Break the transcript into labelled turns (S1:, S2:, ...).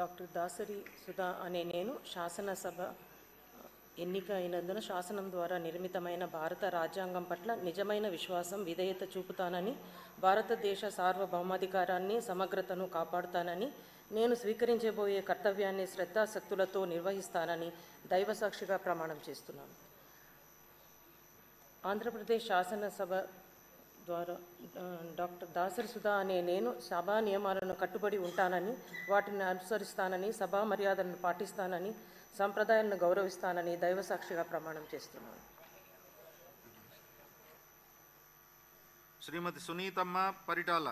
S1: Doctor Dasari Sudha అనే నేను శాసనసభ ఎన్నిక అయినందున శాసనం ద్వారా నిర్మితమైన భారత రాజ్యాంగం పట్ల నిజమైన విశ్వాసం విధేయత చూపుతానని భారతదేశ సార్వభౌమాధికారాన్ని సమగ్రతను కాపాడుతానని నేను స్వీకరించబోయే కర్తవ్యాన్ని శ్రద్ధాశక్తులతో నిర్వహిస్తానని దైవసాక్షిగా ప్రమాణం చేస్తున్నాను. ఆంధ్రప్రదేశ్ శాసనసభ ద్వారా డాక్టర్ దాసరి సుధా అనే నేను సభా నియమాలను కట్టుబడి ఉంటానని వాటిని అనుసరిస్తానని సభా మర్యాదలను పాటిస్తానని సంప్రదాయాలను గౌరవిస్తానని దైవసాక్షిగా ప్రమాణం చేస్తున్నాను.
S2: శ్రీమతి సునీతమ్మ పరిటాల.